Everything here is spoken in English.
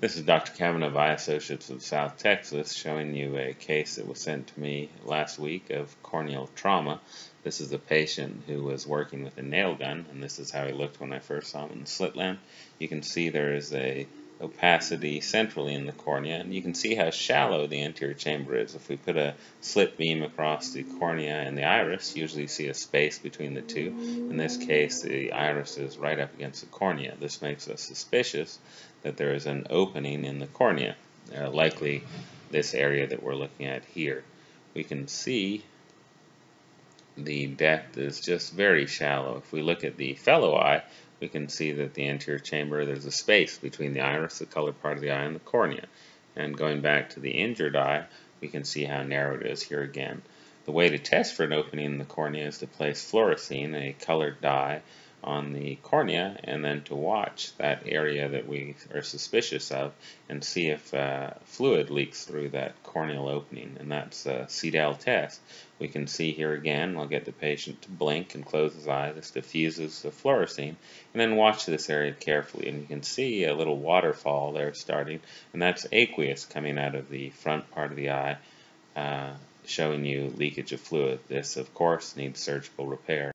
This is Dr. Kavanagh of Associates of South Texas showing you a case that was sent to me last week of corneal trauma. This is a patient who was working with a nail gun and this is how he looked when I first saw him in the slit lamp. You can see there is a opacity centrally in the cornea and you can see how shallow the anterior chamber is. If we put a slit beam across the cornea and the iris, usually you see a space between the two. In this case, the iris is right up against the cornea. This makes us suspicious that there is an opening in the cornea, uh, likely this area that we're looking at here. We can see the depth is just very shallow. If we look at the fellow eye, we can see that the anterior chamber, there's a space between the iris, the colored part of the eye, and the cornea. And going back to the injured eye, we can see how narrow it is here again. The way to test for an opening in the cornea is to place fluorescein, a colored dye, on the cornea and then to watch that area that we are suspicious of and see if uh, fluid leaks through that corneal opening and that's a Seidel test. We can see here again, I'll get the patient to blink and close his eye. This diffuses the fluorescein and then watch this area carefully and you can see a little waterfall there starting and that's aqueous coming out of the front part of the eye uh, showing you leakage of fluid. This of course needs surgical repair.